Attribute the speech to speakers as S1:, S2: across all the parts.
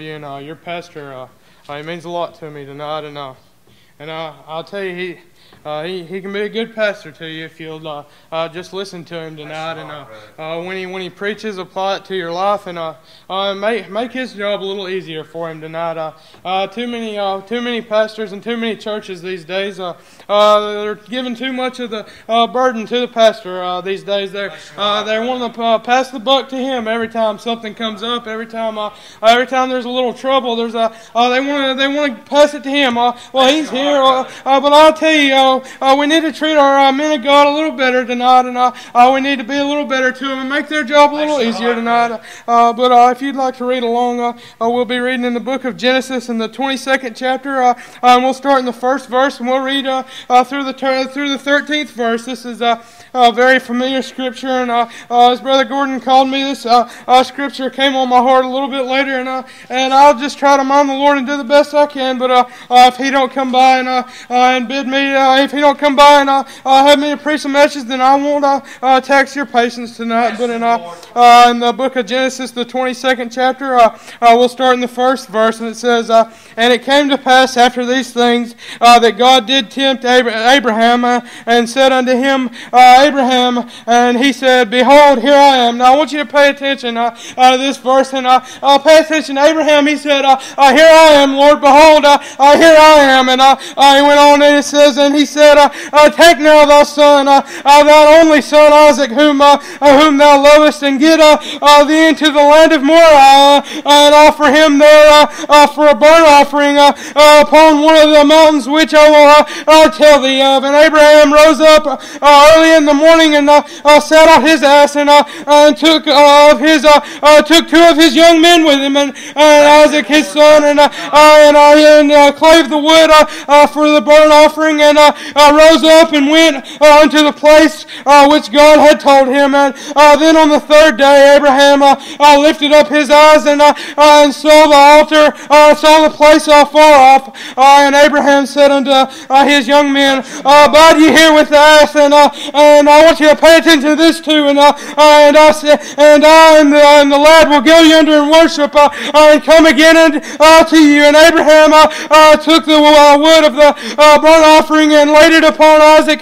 S1: you and uh, your pastor. Uh, uh, he means a lot to me tonight, and uh, and uh, I'll tell you, he uh, he, he can be a good pastor to you if you'll uh, uh, just listen to him tonight. And uh, uh, when he when he preaches, apply it to your life and uh, uh, make make his job a little easier for him tonight. Uh, uh, too many uh, too many pastors and too many churches these days. Uh, uh, they're giving too much of the uh, burden to the pastor uh, these days. They're uh, they want to uh, pass the buck to him every time something comes up. Every time uh, every time there's a little trouble, there's a uh, they want to they want to pass it to him. Uh, well, he's here, uh, uh, but I'll tell you, uh, uh, we need to treat our uh, men of God a little better tonight, and uh, uh, we need to be a little better to them and make their job a little easier tonight. Uh, but uh, if you'd like to read along, uh, uh, we'll be reading in the book of Genesis in the 22nd chapter, uh, uh, and we'll start in the first verse, and we'll read uh, uh, through the through the 13th verse. This is a very familiar scripture, and uh, uh, as Brother Gordon called me, this uh, uh, scripture came on my heart a little bit later, and uh, and I'll just try to mind the Lord and do the best I can. But uh, uh, if He don't come by and uh, and bid me, if He don't come by and have me to preach a message, then I won't tax your patience tonight. But in in the book of Genesis, the 22nd chapter, uh, uh, we'll start in the first verse, and it says, "And it came to pass after these things that God did tempt Abraham and said unto him, uh, Abraham, and he said, Behold, here I am. Now I want you to pay attention uh, uh, to this verse, and uh, uh, pay attention to Abraham. He said, uh, uh, Here I am, Lord. Behold, uh, uh, here I am. And uh, uh, he went on and it says, And he said, uh, uh, Take now thy son, uh, uh, thine only son Isaac, whom uh, uh, whom thou lovest, and get uh, uh, thee into the land of Moriah, uh, and offer him there uh, uh, for a burnt offering uh, uh, upon one of the mountains which I will uh, uh, tell thee of. And Abraham rose up uh, early in the morning and uh, uh, saddled his ass and, uh, and took of his uh, took two of his young men with him and, and Isaac his son and and, and clave the wood uh, uh, for the burnt offering and rose up and went unto the place which God had told him. And then on the third day Abraham lifted up his eyes and and saw the altar, saw the place uh, far off. And Abraham said unto his young men, Abide ye here with the ass, and uh, and I want you to pay attention to this too. And uh, uh, and I and I and the, and the lad will go yonder and worship, uh, uh, and come again and, uh, to you. And Abraham uh, uh took the uh, wood of the burnt offering and laid it upon Isaac,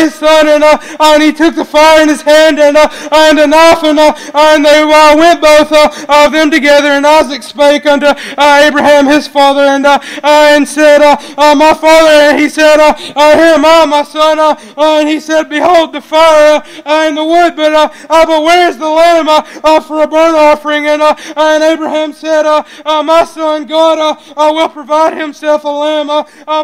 S1: his son, and and he took the fire in his hand and and a knife, and and they went both of them together. And Isaac spake unto Abraham his father, and and said, My father. And he said, Here am I, my son. And he said, Behold the fire and the wood, but uh, but where is the lamb uh, uh, for a burnt offering? And uh, and Abraham said, uh, uh, My son, God will provide himself a lamb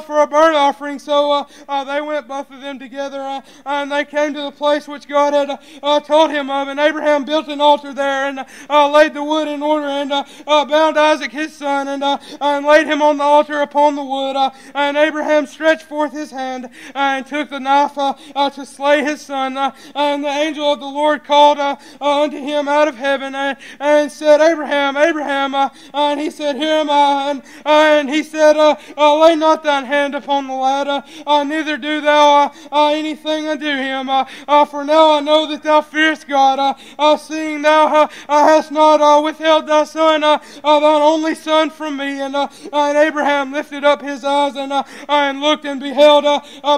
S1: for a burnt offering. So they went both of them together, and they came to the place which God had told him of. And Abraham built an altar there and laid the wood in order and bound Isaac his son and and laid him on the altar upon the wood. And Abraham stretched forth his hand and took the knife to slay his son. Uh, and the angel of the Lord called uh, unto him out of heaven and, said, Abraham, Abraham. Uh, and he said, Here am I. And, he said, uh, uh, Lay not thine hand upon the lad, uh, neither do thou anything unto him. For now I know that thou fearest God, seeing thou hast not withheld thy son, thine only son, from me. And, and Abraham lifted up his eyes and, and looked and beheld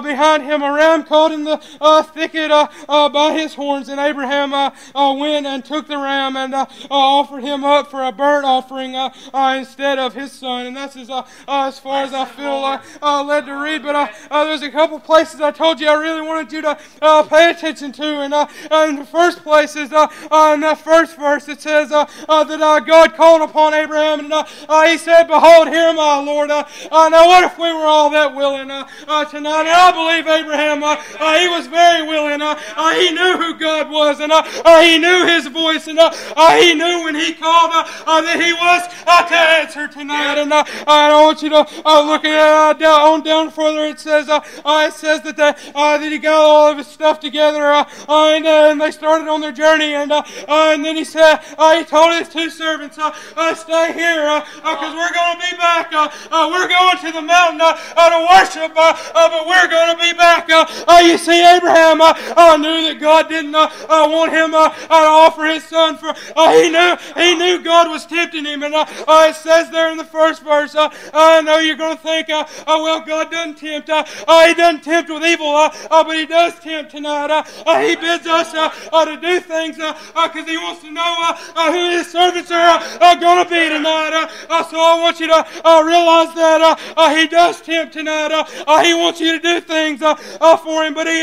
S1: behind him a ram caught in the uh, uh, uh, by his horns. And Abraham uh, uh, went and took the ram and uh, uh, offered him up for a burnt offering uh, uh, instead of his son. And that's as, uh, uh, as far as I feel uh, uh, led to read. But uh, uh, there's a couple places I told you I really wanted you to uh, pay attention to. And uh, uh, in the first place is uh, uh, in that first verse it says uh, uh, that uh, God called upon Abraham and uh, uh, he said, Behold, here am I, Lord. Uh, uh, now, what if we were all that willing uh, uh, tonight? And I believe Abraham, uh, uh, he was very willing. Uh, uh, he knew who God was and uh, uh, he knew his voice and uh, uh, he knew when he called uh, uh, that he was uh, to answer tonight. And uh, I want you to uh, look at uh, down, on down further. It says uh, uh, it says that they, uh, that he got all of his stuff together uh, uh, and, uh, and they started on their journey. And uh, uh, and then he said uh, he told his two servants, uh, uh, "Stay here because we're going to be back. Uh, uh, we're going to the mountain uh, uh, to worship, uh, uh, but we're going to be back." Uh, uh, you see, Abraham Uh, knew that God didn't uh, uh, want him uh, to offer his son for. he knew he knew God was tempting him, and it says there in the first verse. I know you're going to think, oh well, God doesn't tempt. he doesn't tempt with evil, but He does tempt tonight. he bids us to do things because He wants to know who His servants are going to be tonight. so I want you to realize that He does tempt tonight. he wants you to do things for Him, but He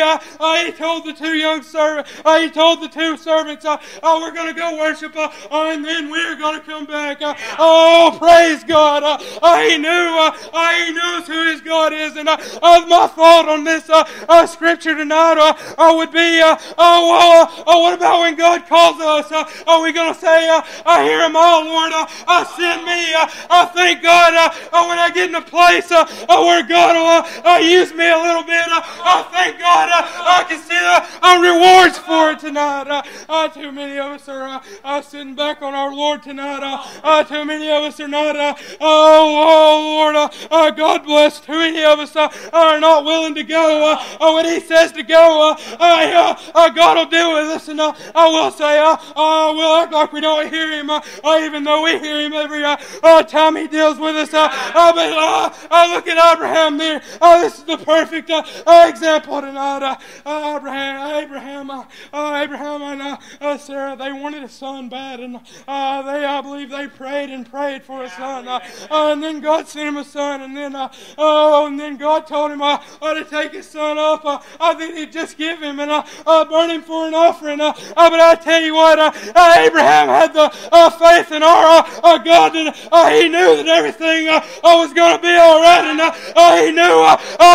S1: he told the two young servants, he told the two servants, uh, oh, we're going to go worship, uh, and then we're going to come back. Uh, oh, praise God. he knew, he knows who his God is, and my thought on this scripture tonight I would be, oh, well, oh, what about when God calls us? are we going to say, I hear him, oh, Lord, uh, send me. I thank God oh, when I get in a place oh, where God will use me a little bit. I thank God I can see the rewards for it tonight. Uh, uh, too many of us are uh, uh sitting back on our Lord tonight. Uh, uh, too many of us are not, oh, oh, Lord, God bless. Too many of us are not willing to go. when He says to go, God will deal with us. And I will say, uh, we'll act like we don't hear Him, even though we hear Him every time He deals with us. but look at Abraham there. this is the perfect example tonight. Abraham, Abraham, uh, uh, Abraham and uh, uh, Sarah, they wanted a son bad, and uh, they, I believe, they prayed and prayed for a son, uh, and then God sent him a son, and then, uh, oh, and then God told him uh, to take his son up. Uh, I think he'd just give him and burn him for an offering. but I tell you what, Abraham had the faith in our God, and he knew that everything was going to be all right, and he knew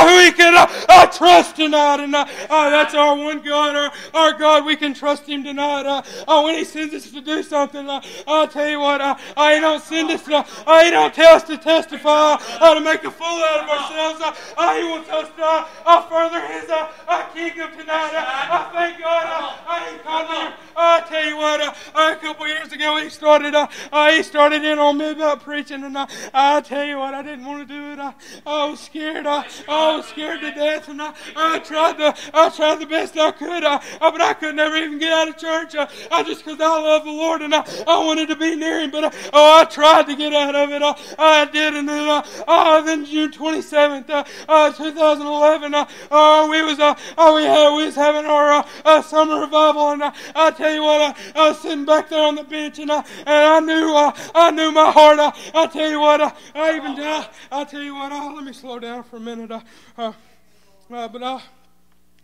S1: who he could trust tonight, and uh, that's our one God, our, our God. We can trust Him tonight. Uh, uh, when He sends us to do something, uh, I'll tell you what, uh, uh He don't send us, uh, uh, He don't tell us to testify, uh, to make a fool out of ourselves. Uh, uh, he wants us to uh, uh, further His uh, uh, kingdom tonight. Uh, uh, thank God. Uh, uh, he called me. Uh, I tell you what, uh, a couple years ago He started, uh, uh, He started in on me about preaching, and uh, I tell you what, I didn't want to do it. I, I was scared. I, I was scared to death, and I, I tried to, I tried the best I could, uh, uh, but I could never even get out of church I, uh, just because I love the Lord and I, I wanted to be near Him. But uh, oh, I tried to get out of it. Uh, I did, and then uh, uh, then June twenty seventh, uh, uh, two thousand eleven, uh, uh, we was uh, uh, we had we was having our uh, uh, summer revival, and uh, I tell you what, I was sitting back there on the bench, and uh, and I knew uh, I knew my heart. Uh, I tell you what, I even uh, I tell you what. Uh, let me slow down for a minute. Uh, uh, but uh,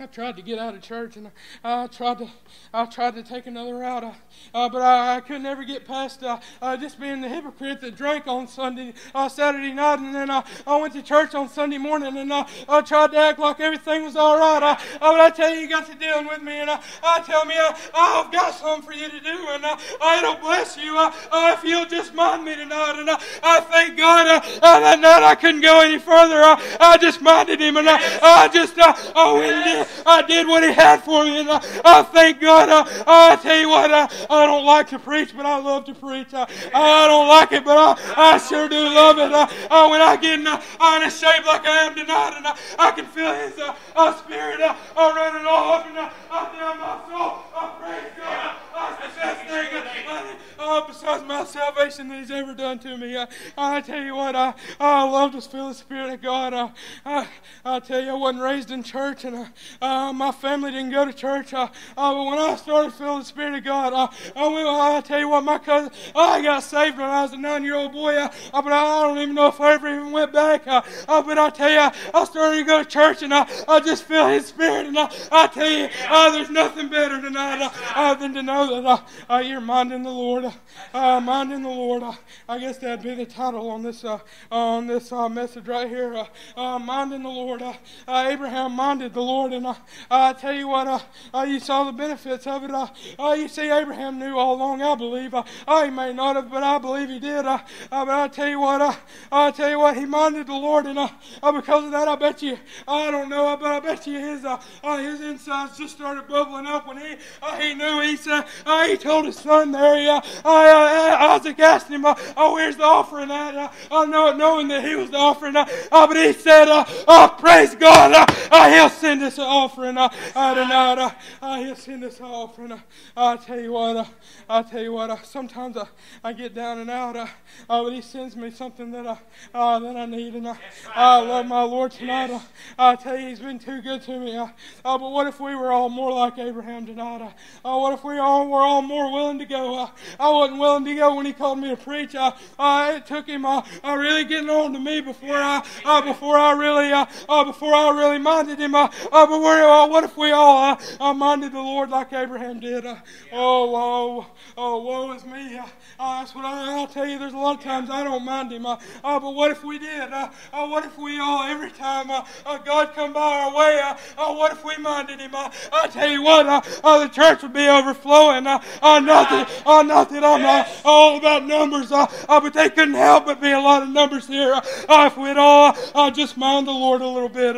S1: I tried to get out of church and I, I tried to I tried to take another route, uh, uh, but I, I, could never get past uh, uh, just being the hypocrite that drank on Sunday uh, Saturday night, and then I went to church on Sunday morning and I tried to act like everything was all right. I, but I tell you, you got to dealing with me, and I tell me I've got something for you to do, and I, it'll bless you if you'll just mind me tonight. And I thank God that night I couldn't go any further. I just minded Him, and I just I went. I did what He had for me, and I, I thank God. I, I tell you what, I, I don't like to preach, but I love to preach. I, I don't like it, but I, I sure do love it. I, I, when I get in, uh, a shape like I am tonight, and I, I can feel His uh, uh, Spirit uh, running up and uh, down my soul, I praise God. That's the best thing uh, salvation that He's ever done to me. Uh, I tell you what, I, I love to feel the Spirit of God. Uh, I, I tell you, I wasn't raised in church, and uh, uh, my family didn't go to church. Uh, uh, but when I started feeling the Spirit of God, uh, I, went, I tell you what, my cousin, I got saved when I was a nine-year-old boy. Uh, uh, but I don't even know if I ever even went back. Uh, uh, but I tell you, I started to go to church, and I, I just feel His Spirit. And I, I tell you, uh, there's nothing better tonight uh, uh, than to know that uh, uh, you're minding the Lord. Uh, minding the Lord. Uh, I guess that'd be the title on this uh, on this uh, message right here. Uh, uh, minding the Lord. Uh, Abraham minded the Lord, and I tell you what, you saw the benefits of it. You see, Abraham knew all along. I believe. He may not have, but I believe he did. But I tell you what, I tell you what, he minded the Lord, and because of that, I bet you, I don't know, but I bet you his his insides just started bubbling up when he he knew. He said, he told his son there. Uh, uh, Isaac asked him, uh, "Oh, where's the offering at?" Uh, uh, know, knowing that he was the offering, uh, uh, but he said, "Oh, praise God! Uh, uh, He'll send us an offering uh, uh, tonight. Uh, uh, he'll send us an offering. Uh, I tell you what, uh, I tell you what. Uh, sometimes uh, I get down and out, uh, uh, but He sends me something that I uh, that I need, and uh, I love my Lord tonight. Uh, I tell you, He's been too good to me. Uh, uh, but what if we were all more like Abraham tonight? Uh, uh, what if we all were all more willing to go? Uh, I wasn't willing to go when He called me to preach. Uh, uh, it took Him uh, uh, really getting on to me before I uh, before I really uh, uh, before I really minded Him. Uh, uh, but uh, what if we all uh, uh, minded the Lord like Abraham did? Uh, oh, woe, oh, woe is me. Uh, uh, that's what I, I'll tell you. There's a lot of times I don't mind Him. Uh, uh, but what if we did? Uh, uh, what if we all every time uh, uh, God come by our way? Uh, uh, what if we minded Him? Uh, I tell you what, uh, uh, the church would be overflowing. Uh, uh, nothing, uh, nothing. I'm uh, all about numbers, uh, uh, but they couldn't help but be a lot of numbers here. Uh, uh, if we'd all uh, just mind the Lord a little bit,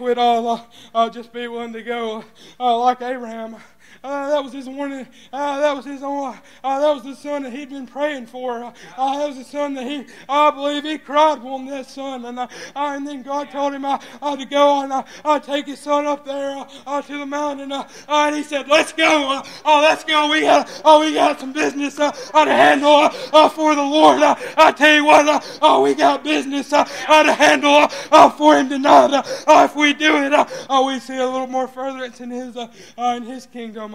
S1: we'd all uh, uh, just be willing to go uh, like Abraham. Uh, that was his one. Uh, that was his own. Uh, that was the son that he'd been praying for. Uh, uh, that was the son that he, I believe, he cried on that son, and uh, uh, and then God told him uh, uh, to go and uh, uh, take his son up there uh, uh, to the mountain, uh, uh, and he said, "Let's go. Uh, oh, let's go. We got, oh, we got some business uh, uh, to handle uh, uh, for the Lord. Uh, I tell you what, uh, oh, we got business uh, uh, to handle uh, uh, for Him tonight. Uh, uh, if we do it, uh, uh, we see a little more furtherance in His uh, uh, in His kingdom.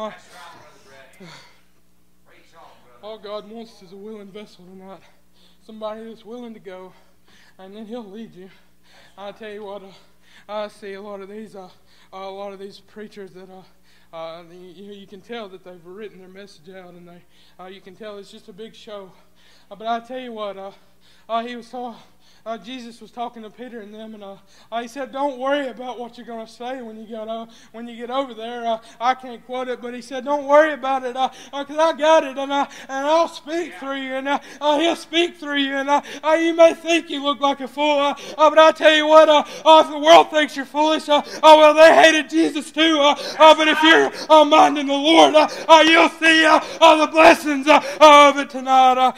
S1: All God wants is a willing vessel tonight. Somebody that's willing to go, and then He'll lead you. I tell you what, uh, I see a lot of these, uh, a lot of these preachers that, uh, uh, you, you can tell that they've written their message out, and they, uh, you can tell it's just a big show. Uh, but I tell you what, he was talking uh, Jesus was talking to Peter and them, and uh, uh, he said, "Don't worry about what you're going to say when you get uh, when you get over there." Uh, I can't quote it, but he said, "Don't worry about it, because I got it, and and I'll speak through you, and He'll speak through you, and you may think you look like a fool, but I tell you what, if the world thinks you're foolish, oh well, they hated Jesus too. but if you're minding the Lord, you'll see the blessings of it tonight.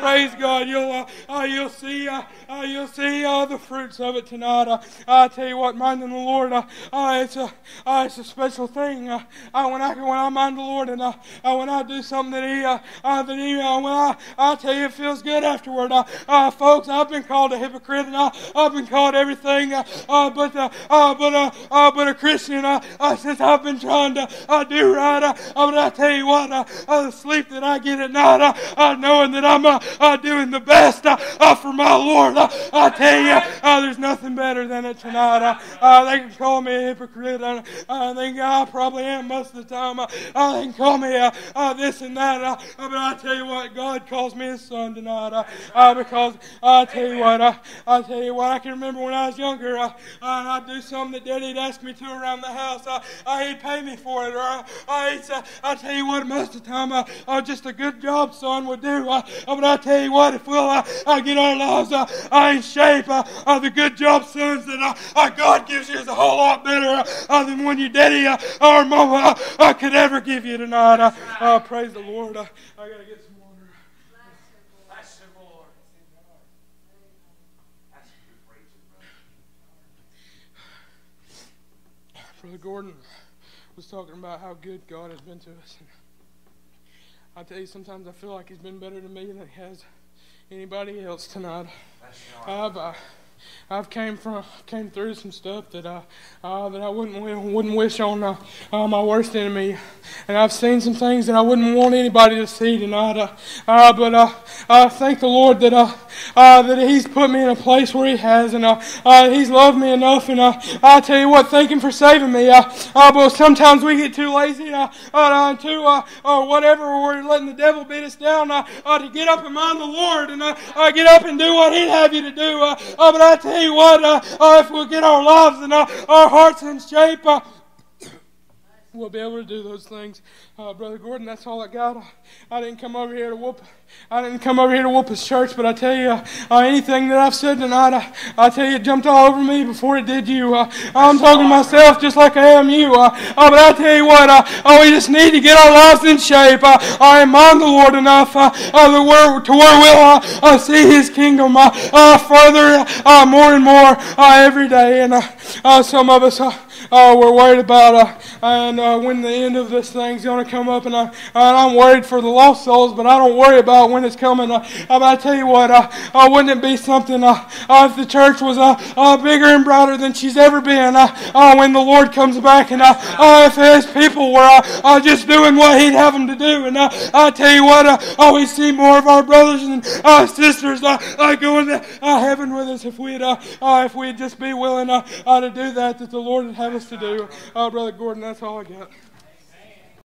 S1: praise God, you'll you'll see." Uh, you'll see uh, the fruits of it tonight. Uh, I tell you what, minding the Lord, uh, uh, it's a uh, it's a special thing. Uh, uh, when I when I mind the Lord and uh, uh, when I do something that He uh, uh, that He uh, when I I tell you it feels good afterward. Uh, uh, folks, I've been called a hypocrite and I, I've been called everything, uh, uh, but uh, uh, but uh, uh, but a Christian. Uh, uh, since I've been trying to uh, do right, uh, uh, but I tell you what, uh, uh, the sleep that I get at night, uh, uh, knowing that I'm uh, uh, doing the best uh, uh, for my Lord. Uh, I tell you, uh, there's nothing better than it tonight. Uh, uh, they can call me a hypocrite. Uh, I think I probably am most of the time. Uh, uh, they can call me uh, uh, this and that. Uh, uh, but I tell you what, God calls me His son tonight. Uh, uh, because I tell you what, uh, I tell you what, I can remember when I was younger, uh, uh, and I'd do something that Daddy'd ask me to around the house. Uh, uh, he'd pay me for it, or uh, uh, I tell you what, most of the time, uh, uh, just a good job, son, would do. Uh, uh, but I tell you what, if we'll uh, uh, get our lives uh, uh, in shape, uh, the good job, sons, that uh, uh, God gives you is a whole lot better uh, than when your daddy uh, or mama uh, could ever give you tonight. Uh, uh, praise the Lord. Uh, I got to get some water.
S2: Bless the Lord. That's good preaching, brother.
S1: Brother Gordon was talking about how good God has been to us. And I tell you, sometimes I feel like He's been better to me than He has anybody else tonight. Uh, I've came from came through some stuff that I uh, that I wouldn't wouldn't wish on uh, uh, my worst enemy, and I've seen some things that I wouldn't want anybody to see tonight. Uh, uh, but uh, I thank the Lord that that He's put me in a place where He has, and He's loved me enough. And I tell you what, thank Him for saving me. But sometimes we get too lazy, uh, uh, to uh, or whatever, we're letting the devil beat us down to get up and mind the Lord and get up and do what He'd have you to do. But I tell what, uh, uh, if we'll get our lives and uh, our hearts in shape. Uh, we'll be able to do those things. Uh, Brother Gordon, that's all I got. I, I, didn't come over here to whoop. I didn't come over here to whoop his church, but I tell you, uh, anything that I've said tonight, I, I tell you, it jumped all over me before it did you. Uh, I'm talking to myself just like I am you. Uh, uh, but I tell you what, oh, we just need to get our lives in shape. I am on the Lord enough uh, to where to where we'll see His kingdom further, more and more every day. And some of us uh, we're worried about uh, and uh, when the end of this thing's going to come up. And, I, and I'm worried for the lost souls, but I don't worry about when it's coming. Uh, I tell you what, uh, uh, wouldn't it be something uh, uh, if the church was uh, uh, bigger and brighter than she's ever been uh, uh, when the Lord comes back and uh, uh, if His people were uh, uh, just doing what He'd have them to do. And uh, I tell you what, uh, uh, we see more of our brothers and uh, sisters uh, uh, going to uh, heaven with us if we'd, uh, uh, if we'd just be willing uh, uh, to do that, that the Lord would have us to do. Uh, Brother Gordon, that's all I got.